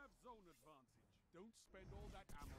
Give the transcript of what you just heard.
Have zone advantage. Don't spend all that ammo.